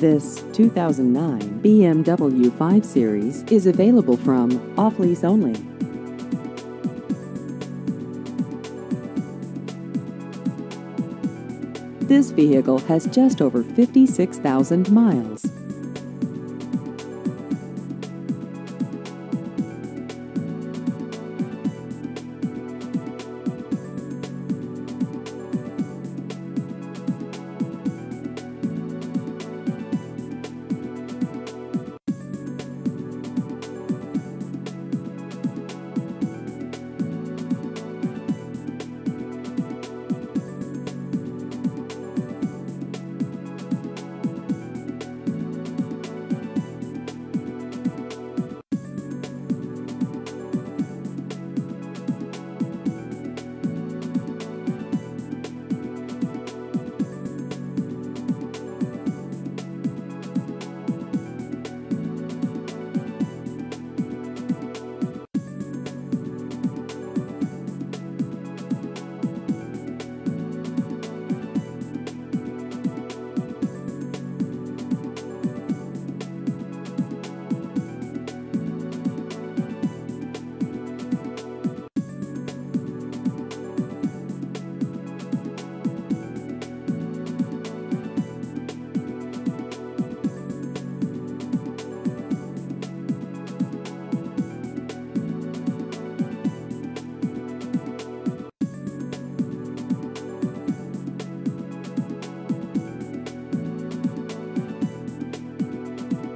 This 2009 BMW 5 Series is available from Off Lease Only. This vehicle has just over 56,000 miles.